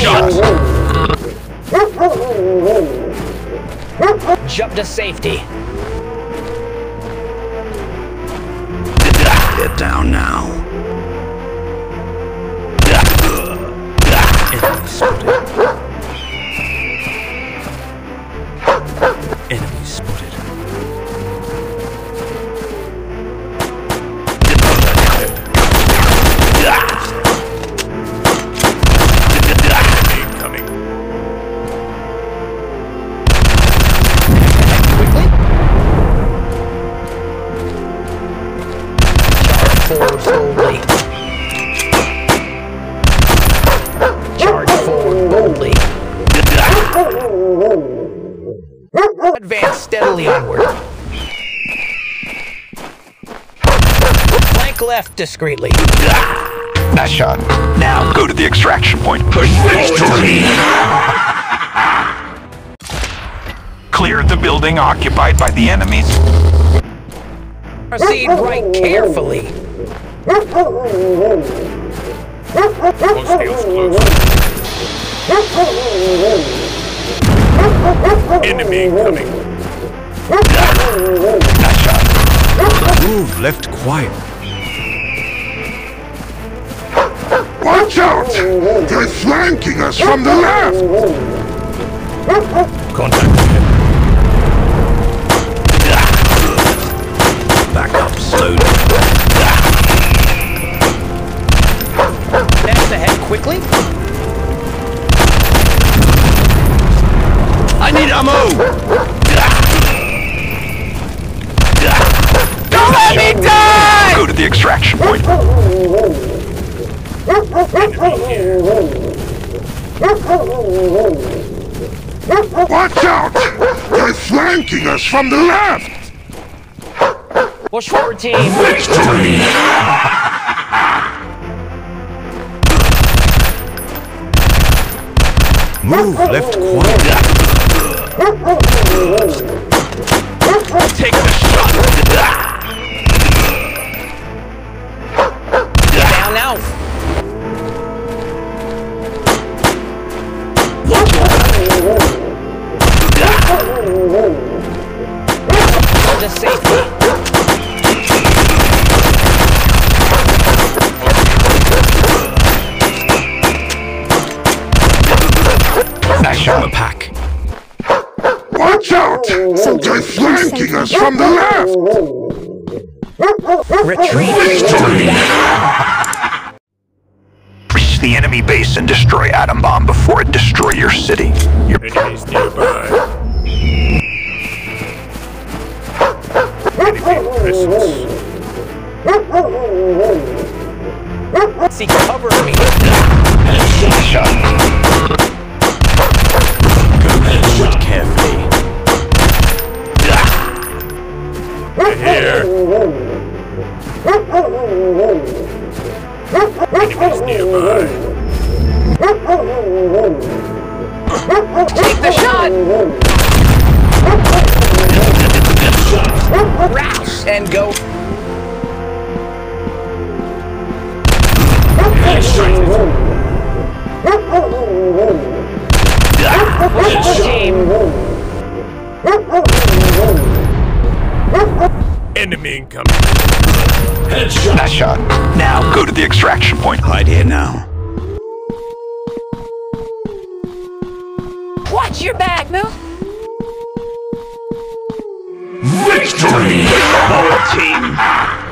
shot. Jump to safety. Get down now. Boldly. Charge forward boldly. Advance steadily onward. Flank left discreetly. Nice shot. Now go to the extraction point. Push victory. Clear the building occupied by the enemies. Proceed right carefully. Hostiles close. Enemy incoming. Nice shot. Move left quiet. Watch out! They're flanking us from the left! Contact. I need ammo! Don't let me die! Go to the extraction point. Watch out! They're flanking us from the left! Push forward, team. Victory! Move left quiet. Take the shot. Down now. To safety. Nice shot. The pack. Watch! They're flanking us from the left! Retreat. Reach the enemy base and destroy Atom Bomb before it destroy your city. Your enemies nearby. Enemy presence. Seek cover me. Nice Here. Enemies nearby. Take the shot. Rouse and go. Push Enemy incoming. Headshot. Nice shot. Now go to the extraction point. Hide here now. Watch your back, Moo. Victory! All team.